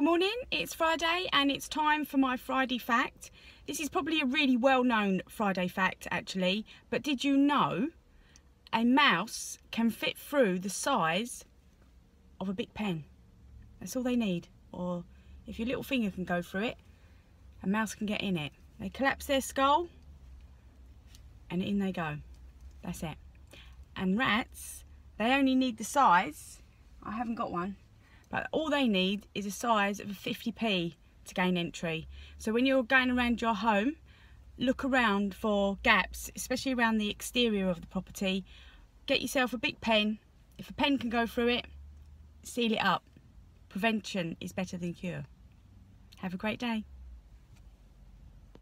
Good morning, it's Friday and it's time for my Friday fact. This is probably a really well known Friday fact actually, but did you know a mouse can fit through the size of a Bic pen? That's all they need. Or if your little finger can go through it, a mouse can get in it. They collapse their skull and in they go. That's it. And rats, they only need the size, I haven't got one, but all they need is a size of a 50p to gain entry. So when you're going around your home, look around for gaps, especially around the exterior of the property. Get yourself a Bic pen. If a pen can go through it, seal it up. Prevention is better than cure. Have a great day.